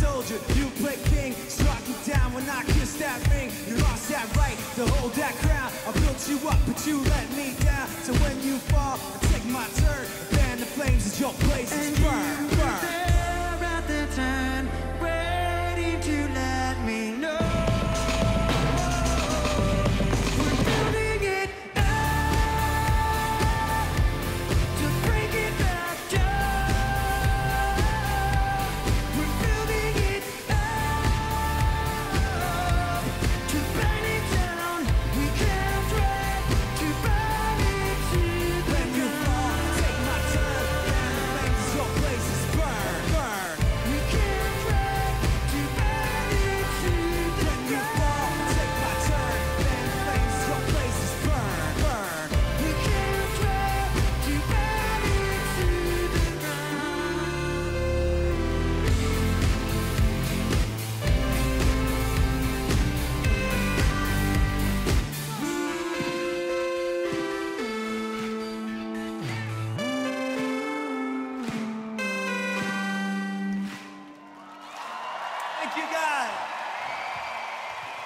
soldier, you play king. Struck you down when I kissed that ring. You lost that right to hold that crown. I built you up, but you let me down. So when you fall, I take my turn. Fan the flames as your place is burned. Thank you, guys.